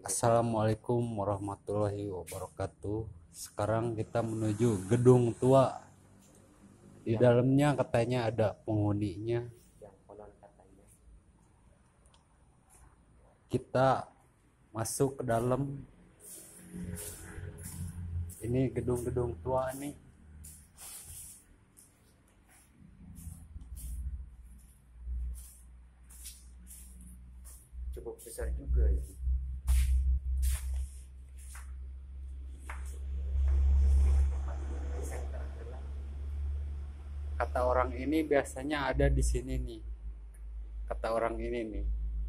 Assalamualaikum warahmatullahi wabarakatuh. Sekarang kita menuju gedung tua. Di dalamnya katanya ada penghuninya. Yang konon katanya Kita masuk ke dalam. Ini gedung-gedung tua nih. Cukup besar juga ya. Kata orang ini biasanya ada di sini nih. Kata orang ini nih.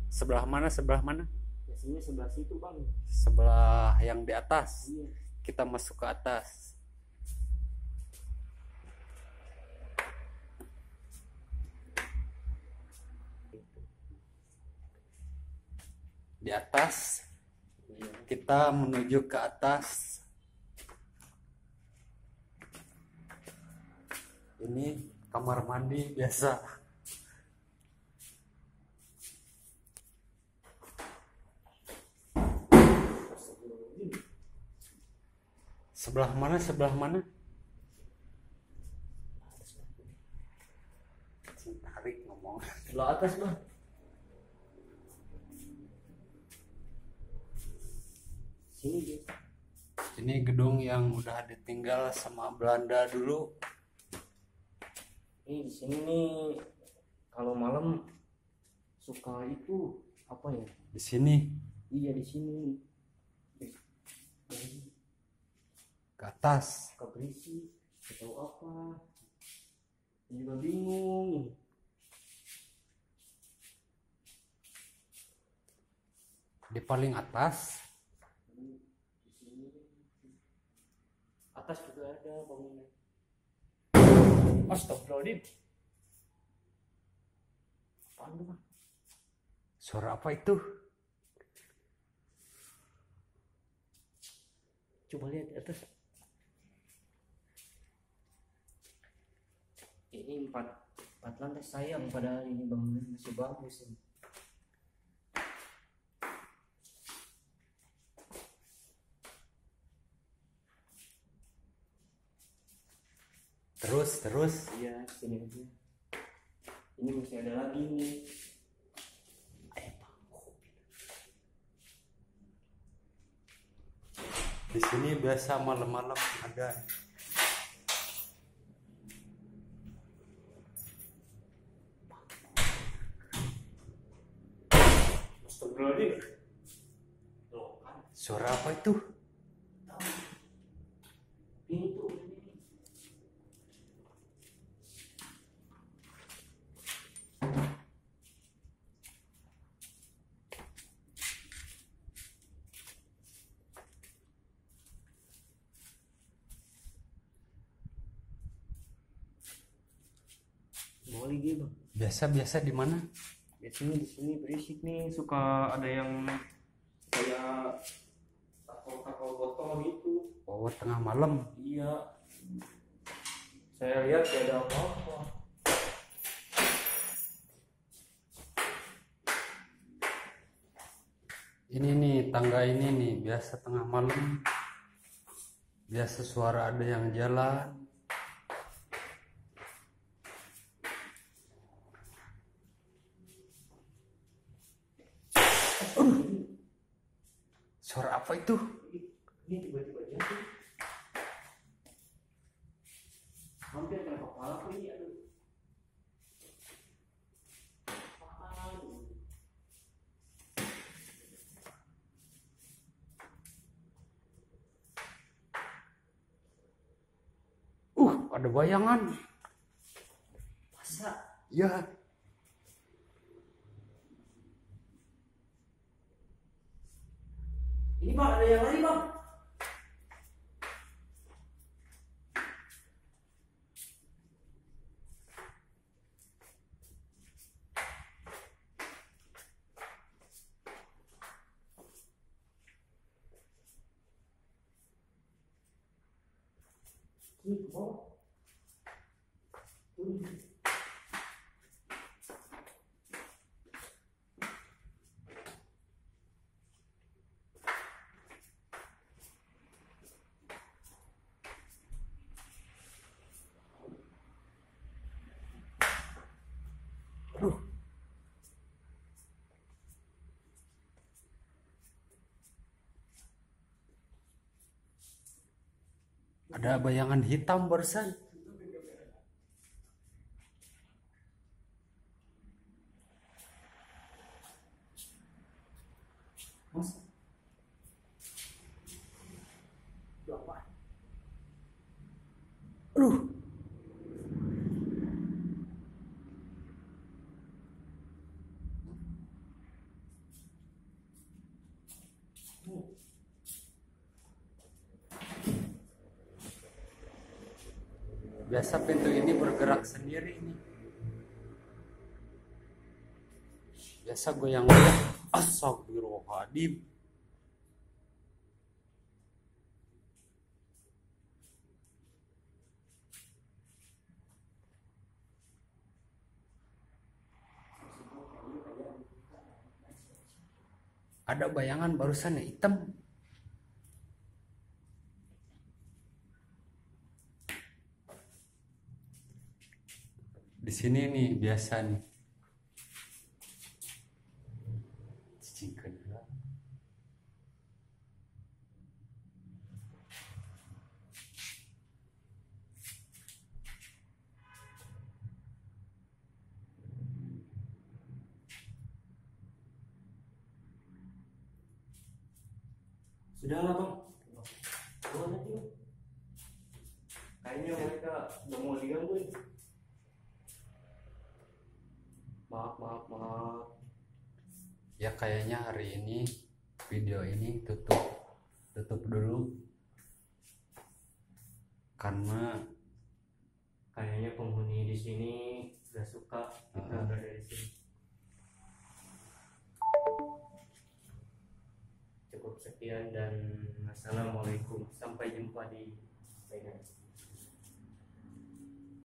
Sebelah mana? Sebelah mana? Biasanya sebelah situ bang. Sebelah yang di atas. Iya. Kita masuk ke atas. Di atas kita menuju ke atas. Ini kamar mandi biasa. Sebelah mana? Sebelah mana? Tarik ngomong. Sebelah atas bang. Ini gedung yang udah ditinggal sama Belanda dulu. Ini di sini nih kalau malam suka itu apa ya? Di sini Iya di sini. Eh, ke atas. suka berisik atau apa? Ini juga bingung. Di paling atas Di sini. Atas juga ada bangunan. Astagfirullahaladzim. Apaan tuh, Bang? suara apa itu? Coba lihat di atas. Ini empat empat lantai sayang padahal ini bangunan masih bagus ini. Terus terus. Iya, sini aja. Ini masih ada lagi nih. Di sini biasa malam-malam ada. Kan. Suara apa itu? Ini Boleh gitu bang. Biasa-biasa di mana? Biasanya di sini berisik nih, suka ada yang kayak takol-takol botol gitu. Oh, tengah malam. Iya. Saya lihat tidak ada apa-apa. Ini nih tangga ini nih biasa tengah malam. Biasa suara ada yang jalan. Suara apa itu? Ini tiba-tiba jatuh. Hampir kena kepala aku ini aduh. Aduh. Uh, ada bayangan. Masa? Ya, Ini bang ada yang lari bang. Ini ke bawah. Ini. Ada bayangan hitam barusan Masa? Itu apa? aduh biasa pintu ini bergerak sendiri ini. Biasa goyang-goyang astagfirullahaladzim. Ada bayangan barusan ya hitam di sini nih biasa nih cicing kedua Sudah lah bang. Kayaknya mereka udah mau diganggu nih. Maaf, maaf, maaf. ya kayaknya hari ini video ini tutup tutup dulu karena Kayaknya penghuni di sini gak suka kita Ah. berada di sini. Cukup sekian dan assalamualaikum. Sampai jumpa di lain.